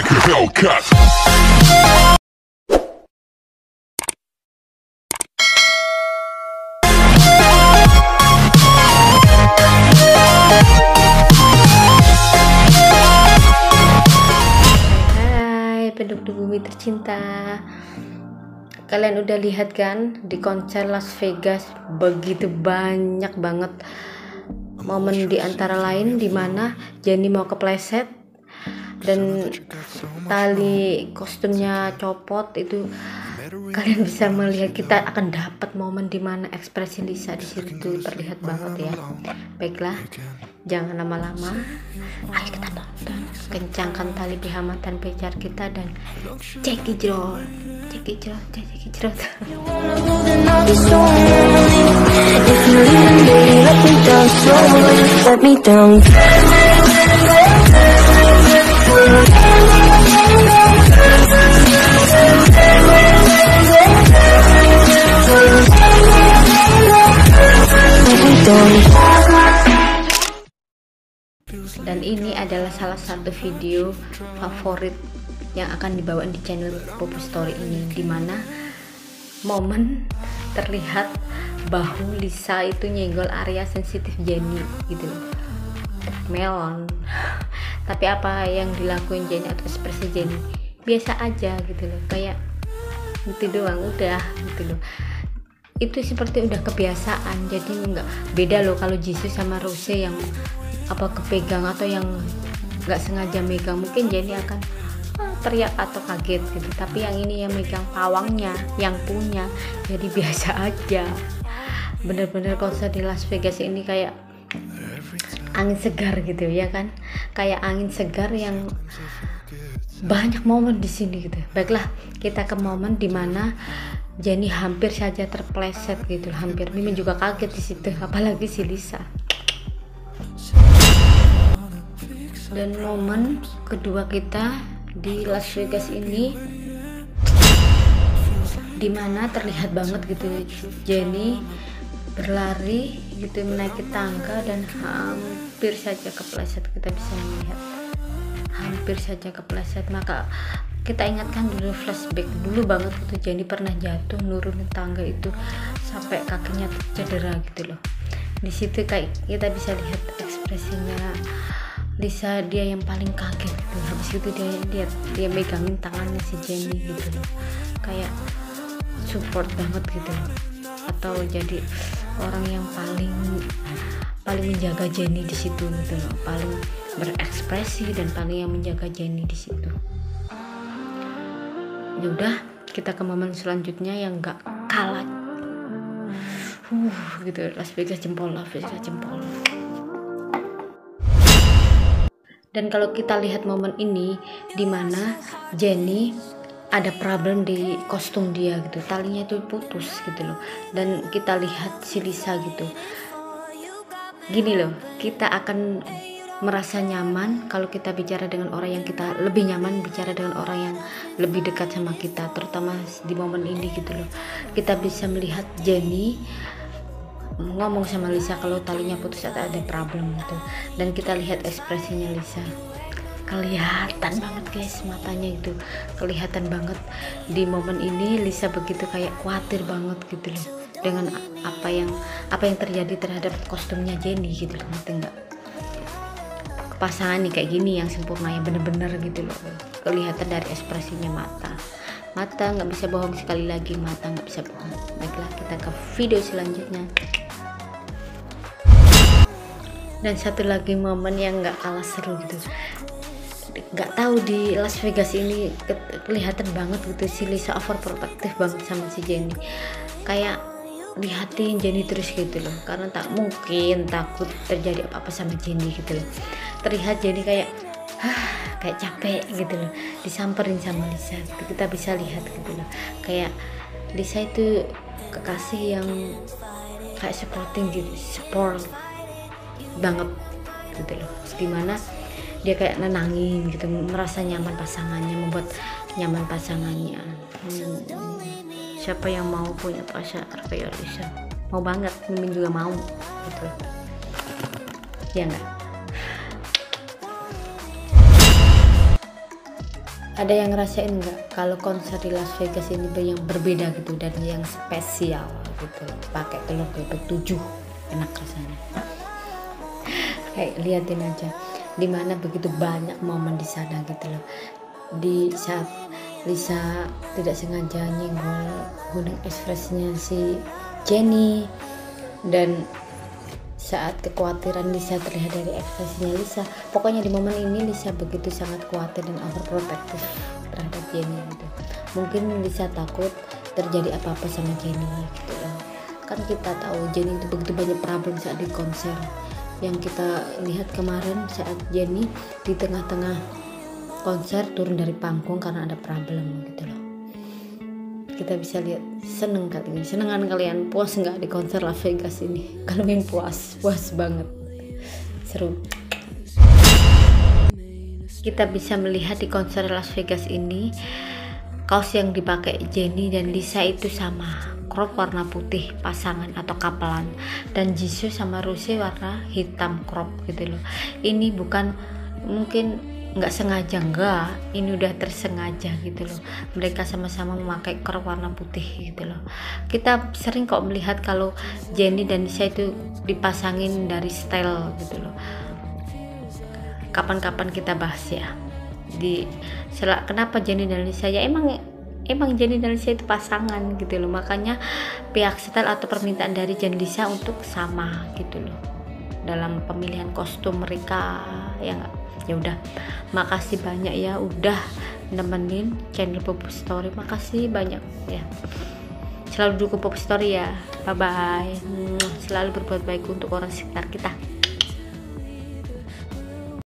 like a Hellcat. Hai penduduk bumi tercinta Kalian udah lihat kan di konser Las Vegas begitu banyak banget momen di antara lain di mana Jenny mau kepleset dan tali kostumnya copot itu kalian bisa melihat kita akan dapat momen di mana ekspresi Lisa di situ terlihat banget ya. baiklah jangan lama-lama. Ayo kita tonton. Kencangkan tali pihamatan pecar kita dan be so lonely. If you leave me, let me down slowly. Let me down. Dan ini adalah salah satu video favorit yang akan dibawa di channel Popo Story ini di mana momen terlihat bahu Lisa itu nyenggol area sensitif Jenny gitu melon. Tapi apa yang dilakuin Jenny atau ekspresi Jenny? Biasa aja gitu loh. Kayak gitu doang udah gitu loh itu seperti udah kebiasaan jadi nggak beda loh kalau Jesus sama Rose yang apa kepegang atau yang nggak sengaja megang. Mungkin Jenny akan ah, teriak atau kaget gitu. Tapi yang ini yang megang pawangnya yang punya jadi biasa aja. Bener-bener konser di Las Vegas ini kayak angin segar gitu ya kan? Kayak angin segar yang banyak momen di sini gitu. Baiklah kita ke momen di mana Jenny hampir saja terpleset gitu hampir. Mimin juga kaget di situ apalagi si Lisa. Dan momen kedua kita di Las Vegas ini di mana terlihat banget gitu Jenny berlari gitu menaiki tangga dan hampir saja kepleset kita bisa melihat. Hampir saja kepleset maka kita ingatkan dulu flashback dulu banget gitu. Jenny pernah jatuh nurunin tangga itu sampai kakinya cedera gitu loh. Di situ kayak kita bisa lihat ekspresinya Lisa dia yang paling kaget gitu. Habis itu dia dia dia megangin tangannya si Jenny gitu loh. Kayak support banget gitu loh. Atau jadi orang yang paling paling menjaga Jenny di situ gitu loh. Paling berekspresi dan paling yang menjaga Jenny di situ ya udah kita ke momen selanjutnya yang gak kalah. Uh gitu. Las Vegas jempol Las Vegas jempol. Dan kalau kita lihat momen ini di mana Jenny ada problem di kostum dia gitu. Talinya itu putus gitu loh. Dan kita lihat si Lisa gitu. Gini loh kita akan merasa nyaman kalau kita bicara dengan orang yang kita lebih nyaman bicara dengan orang yang lebih dekat sama kita terutama di momen ini gitu loh. Kita bisa melihat Jenny ngomong sama Lisa kalau talinya putus atau ada problem gitu. Dan kita lihat ekspresinya Lisa. Kelihatan banget guys matanya itu. Kelihatan banget. Di momen ini Lisa begitu kayak khawatir banget gitu loh. Dengan apa yang apa yang terjadi terhadap kostumnya Jenny gitu loh ngerti nggak pasangan nih kayak gini yang sempurna yang bener-bener gitu loh. Kelihatan dari ekspresinya mata. Mata nggak bisa bohong sekali lagi mata nggak bisa bohong. Baiklah kita ke video selanjutnya. Dan satu lagi momen yang nggak kalah seru gitu. Nggak tahu di Las Vegas ini ke- kelihatan banget gitu si Lisa overprotective banget sama si Jenny. Kayak lihatin Jenny terus gitu loh. Karena tak mungkin takut terjadi apa-apa sama Jenny gitu loh. Terlihat Jenny kayak kayak capek gitu loh. Disamperin sama Lisa. Gitu. kita bisa lihat gitu loh. Kayak Lisa itu kekasih yang kayak supporting gitu support banget gitu loh. Di mana dia kayak nenangin gitu merasa nyaman pasangannya membuat nyaman pasangannya. Hmm, siapa yang mau punya pacar kayak Lisa mau banget Mimin juga mau gitu. Ya enggak ada yang ngerasain nggak kalau konser di Las Vegas ini yang berbeda gitu dan yang spesial gitu? Pakai telur bebek tujuh enak rasanya. Kayak liatin aja di mana begitu banyak momen di sana gitu loh. Di saat Lisa tidak sengaja nyenggol gunung ekspresnya si Jenny. Dan saat kekhawatiran Lisa terlihat dari ekspresinya Lisa pokoknya di momen ini Lisa begitu sangat khawatir dan overprotective terhadap Jenny gitu. Mungkin Lisa takut terjadi apa-apa sama Jenny gitu loh kan kita tahu Jenny itu begitu banyak problem saat di konser. Yang kita lihat kemarin saat Jenny di tengah-tengah konser turun dari panggung karena ada problem gitu loh. Kita bisa lihat seneng kali ini. Senengan kalian puas nggak di konser Las Vegas ini? Kalau yang puas puas banget. Seru. Kita bisa melihat di konser Las Vegas ini kaos yang dipakai Jenny dan Lisa itu sama. Crop warna putih pasangan atau kapelan. Dan Jisoo sama Rose warna hitam crop gitu loh. Ini bukan mungkin nggak sengaja enggak ini udah tersengaja gitu loh. Mereka sama-sama memakai crop warna putih gitu loh. Kita sering kok melihat kalau Jenny dan Lisa itu dipasangin dari style gitu loh. Kapan-kapan kita bahas ya. Di kenapa Jenny dan Lisa ya emang emang Jenny dan Lisa itu pasangan gitu loh. Makanya pihak setel atau permintaan dari Jenny Lisa untuk sama gitu loh dalam pemilihan kostum mereka ya nggak? Ya udah makasih banyak ya udah nemenin channel Pop Story. Makasih banyak ya. Selalu dukung Pop Story ya. Bye bye selalu berbuat baik untuk orang sekitar kita